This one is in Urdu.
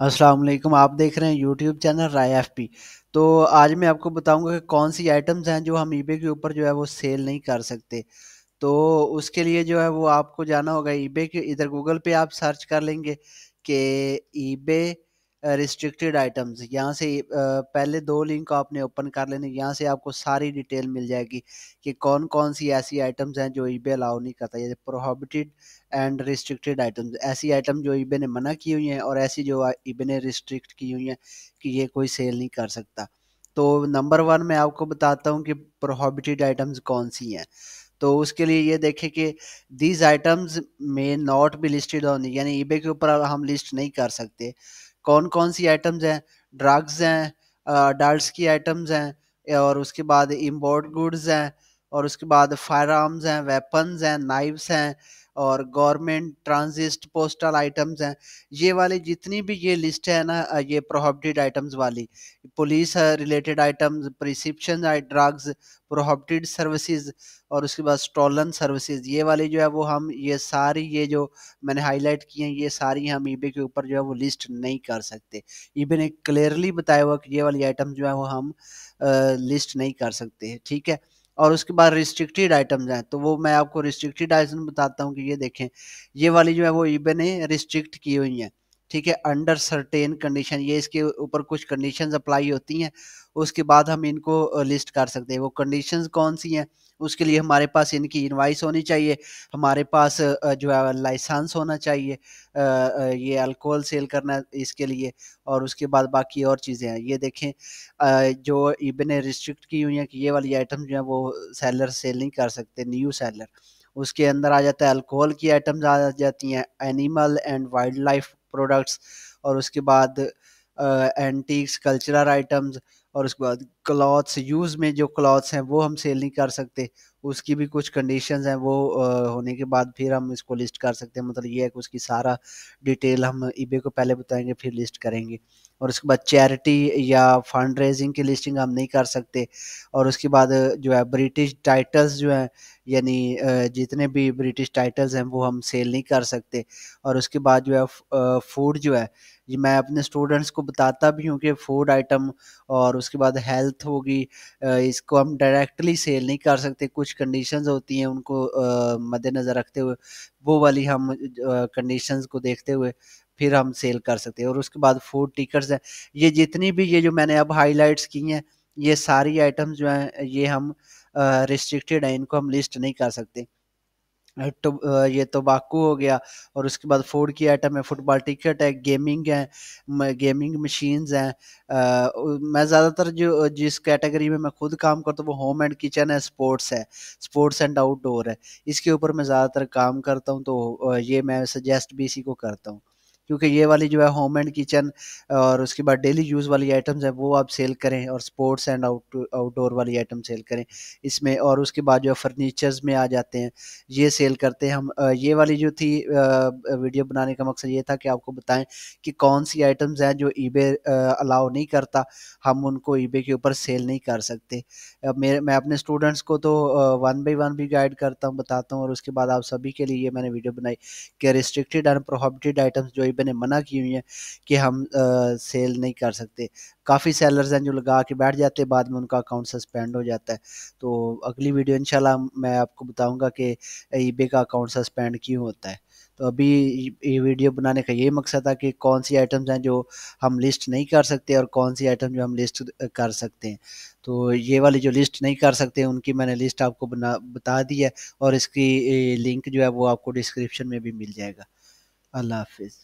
السلام علیکم، آپ دیکھ رہے ہیں YouTube channel Rai F P. تو آج میں آپ کو بتاؤں گا کہ کون سی آئٹمز ہیں جو ہم ای بے کے اوپر جو ہے وہ سیل نہیں کر سکتے۔ تو اس کے لیے جو ہے وہ آپ کو جانا ہوگا ای بے کے، ادھر گوگل پہ آپ سرچ کر لیں گے کہ ای بے ریسٹرکٹیڈ آئٹمز یہاں سے پہلے دو لنک آپ نے اوپن کر لینے، یہاں سے آپ کو ساری ڈیٹیل مل جائے گی کہ کون کون سی ایسی آئٹمز ہیں جو ای بے الاؤ نہیں کرتا جیسے پروہیبٹیڈ اینڈ ریسٹرکٹیڈ آئٹمز ایسی آئٹم جو ای بے نے منع کی ہوئی ہیں اور ایسی جو ای بے نے ریسٹرکٹ کی ہوئی ہیں کہ یہ کوئی سیل نہیں کر سکتا. تو نمبر ون میں آپ کو بتاتا ہوں کہ پروہیبٹیڈ آئٹمز کون سی ہیں. تو اس کے لیے یہ دیکھیں کہ دیز آئٹمز میں ناٹ بھی لسٹڈ ہونی یعنی ای بے کے اوپر ہم لسٹ نہیں کر سکتے. کون کون سی آئٹمز ہیں؟ ڈرگز ہیں ڈالس کی آئٹمز ہیں، اور اس کے بعد امبورڈ گوڈز ہیں۔ اور اس کے بعد فائر آرمز ہیں ویپنز ہیں نائفس ہیں اور گورنمنٹ ٹرانزسٹ پوسٹل آئٹمز ہیں۔ یہ والی جتنی بھی یہ لسٹ ہے نا یہ پروہبٹیڈ آئٹمز والی۔ Police related items prescription drugs prohibited services اور اس کے بعد سٹولن سروسز یہ والی جو ہے وہ ہم، یہ ساری یہ جو میں نے ہائی لائٹ کی ہیں، یہ ساری ہم ای بے کے اوپر جو ہے وہ لسٹ نہیں کر سکتے۔ ای بے نے کلیئرلی بتایا ہوا کہ یہ والی آئٹم جو ہے وہ ہم لسٹ نہیں کر سکتے، ٹھیک ہے۔ اور اس کے بعد ریسٹرکٹیڈ آئٹمز ہیں۔ تو وہ میں آپ کو ریسٹرکٹیڈ آئٹم بتاتا ہوں کہ یہ دیکھیں، یہ والی جو ہے وہ ای بے نے ریسٹرکٹ کی ہوئی ہیں۔ ٹھیک ہے انڈر سرٹین کنڈیشن یہ اس کے اوپر کچھ کنڈیشنز اپلائی ہوتی ہیں۔ اس کے بعد ہم ان کو لسٹ کر سکتے ہیں۔ وہ کنڈیشنز کون سی ہیں؟ اس کے لیے ہمارے پاس ان کی انوائس ہونی چاہیے، ہمارے پاس جو ہے لائسنس ہونا چاہیے یہ الکوہل سیل کرنا اس کے لیے اور اس کے بعد باقی اور چیزیں ہیں۔ یہ دیکھیں جو ایبن نے ریسٹرکٹ کی ہوئی ہیں کہ یہ والی آئٹم جو ہیں وہ سیلر سیل نہیں کر سکتے نیو سیلر اس کے اندر آ جاتا ہے الکوہل کی آئٹمز آ جاتی ہیں animal and wildlife products اور اس کے بعد اینٹیکس کلچرل آئٹمز اور اس کے بعد کلاتھس یوز میں جو کلاتھس ہیں وہ ہم سیل نہیں کر سکتے۔ اس کی بھی کچھ کنڈیشنز ہیں، وہ ہونے کے بعد پھر ہم اس کو لسٹ کر سکتے ہیں۔ مطلب یہ ہے کہ اس کی سارا ڈیٹیل ہم ای بے کو پہلے بتائیں گے، پھر لسٹ کریں گے۔ اور اس کے بعد چیریٹی یا فنڈ ریزنگ کی لسٹنگ ہم نہیں کر سکتے۔ اور اس کے بعد جو ہے برٹش ٹائٹلز جو ہیں یعنی جتنے بھی برٹش ٹائٹلز ہیں وہ ہم سیل نہیں کر سکتے۔ اور اس کے بعد جو ہے فوڈ جو ہے، یہ میں اپنے اسٹوڈنٹس کو بتاتا بھی ہوں کہ فوڈ آئٹم اور اس کے بعد ہیلتھ ہوگی اس کو ہم ڈائریکٹلی سیل نہیں کر سکتے، کچھ کنڈیشنز ہوتی ہیں ان کو مد نظر رکھتے ہوئے، وہ والی ہم کنڈیشنز کو دیکھتے ہوئے پھر ہم سیل کر سکتے ہیں۔ اور اس کے بعد فوڈ ٹکٹس ہیں۔ یہ جتنی بھی یہ جو میں نے اب ہائی لائٹس کی ہیں، یہ ساری آئٹمز جو ہیں، یہ ہم ریسٹرکٹیڈ ہیں، ان کو ہم لسٹ نہیں کر سکتے۔ یہ توباکو ہو گیا۔ اور اس کے بعد فوڈ کی آئٹم ہے فٹ بال ٹکٹ ہے گیمنگ ہے گیمنگ مشینز ہیں۔ میں زیادہ تر جو، جس کیٹیگری میں میں خود کام کرتا ہوں، وہ ہوم اینڈ کچن ہے سپورٹس ہے۔ سپورٹس اینڈ آؤٹ ڈور ہے۔ اس کے اوپر میں زیادہ تر کام کرتا ہوں، تو یہ میں سجیسٹ بھی اسی کو کرتا ہوں۔ کیونکہ یہ والی جو ہے ہوم اینڈ کچن اور اس کے بعد ڈیلی یوز والی آئٹمز ہیں، وہ آپ سیل کریں اور sports and out outdoor والی آئٹم سیل کریں۔ اس میں اور اس کے بعد جو ہے فرنیچرز میں آ جاتے ہیں، یہ سیل کرتے ہیں ہم۔ یہ والی جو تھی ویڈیو بنانے کا مقصد یہ تھا کہ آپ کو بتائیں کہ کون سی آئٹمز ہیں جو ای بے الاؤ نہیں کرتا۔ ہم ان کو ای بے کے اوپر سیل نہیں کر سکتے۔ میں اپنے اسٹوڈنٹس کو تو ون بائی ون بھی گائیڈ کرتا ہوں، بتاتا ہوں اور اس کے بعد آپ سبھی کے لیے یہ میں نے ویڈیو بنائی کہ ریسٹرکٹیڈ اینڈ پروہبٹیڈ آئٹمس جو نے منع کی ہوئی ہیں کہ ہم سیل نہیں کر سکتے۔ کافی سیلرز ہیں جو لگا کے بیٹھ جاتے ہیں، بعد میں ان کا اکاؤنٹ سسپینڈ ہو جاتا ہے۔ تو اگلی ویڈیو انشاءاللہ میں آپ کو بتاؤں گا کہ ای بے کا اکاؤنٹ سسپینڈ کیوں ہوتا ہے۔ تو ابھی یہ ویڈیو بنانے کا یہ مقصد تھا کہ کون سی آئٹمز ہیں جو ہم لسٹ نہیں کر سکتے اور کون سی آئٹم جو ہم لسٹ کر سکتے ہیں۔ تو یہ والی جو لسٹ نہیں کر سکتے، ان کی میں نے لسٹ آپ کو بنا، بتا دی ہے اور اس کی لنک جو ہے وہ آپ کو ڈسکرپشن میں بھی مل جائے گا۔ اللہ حافظ۔